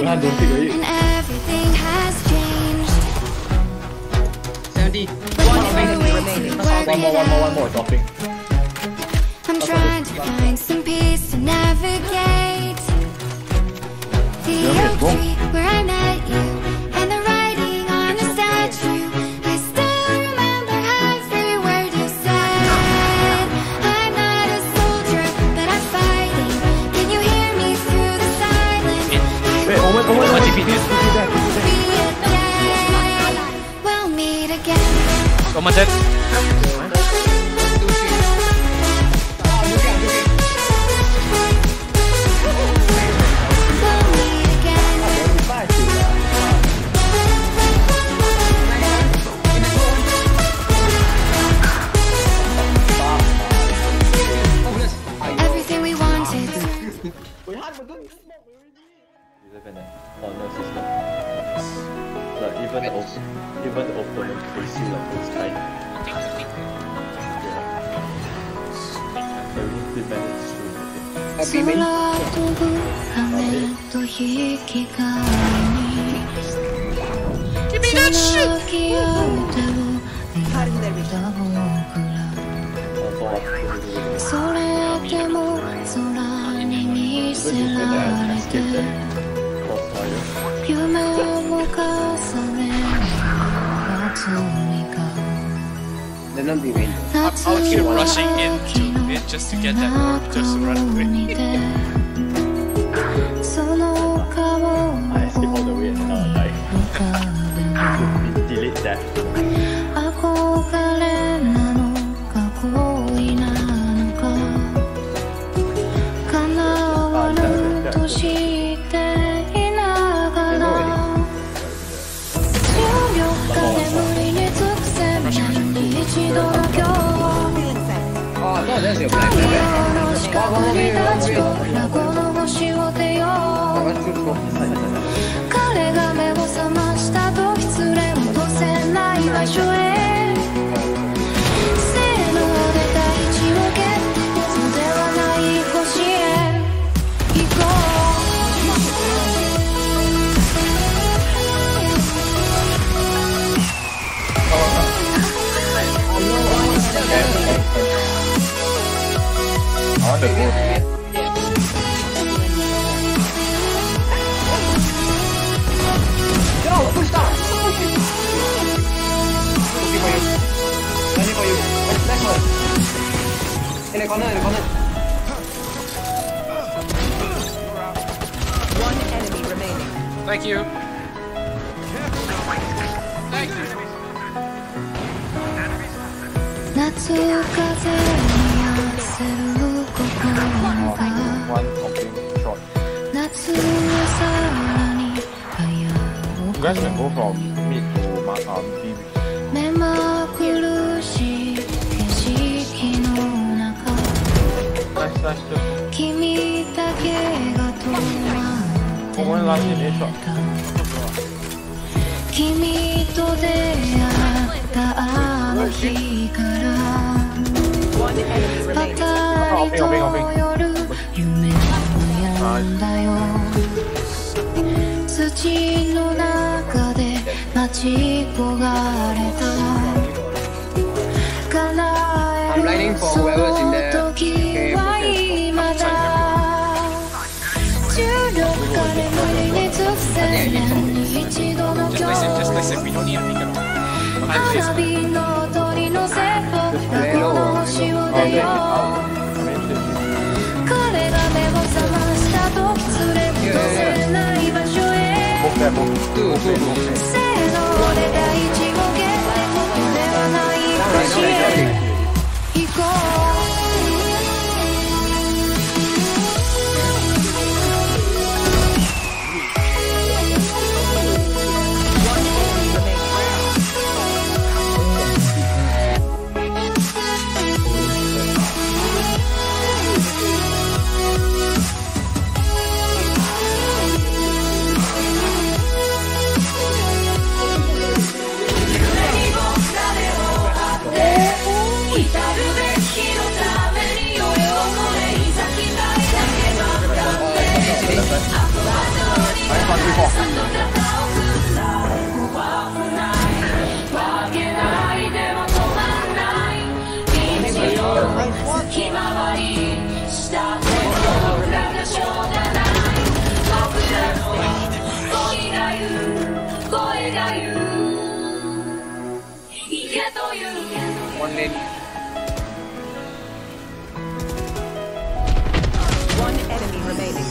Eternal and everything has changed. 70 One enemy remaining. One more, one more, one more. Dropping. I'm trying to find some peace to navigate the oak tree where I met Much opinion. Comment. Even the op- even the opponent face you like those kind. Yeah. Very implemented stream. 空飛ぶ雨と引き換えにつなぎ合 The number remain 夏 I'll keep は rushing into it just to get that orb, just to run away. I escape all the way and uh, like delete that. 憧 Oh no that's your 太 plan 陽の四角に立ち込んだこの星を出よう彼が目を覚ました時連れ戻せない場所へ。In a corner, in a corner. One enemy remaining. Thank you. Thank you. Can go from mid to 君だけが止まって Omen last in A shot. 君と出会ったあの日から One enemy ぱ remaining. たりと夜夢を悩んだよ土の中で待ち焦がれた一度の今日花火の音に乗せて落語の星を出よう彼が One lane. One enemy remaining.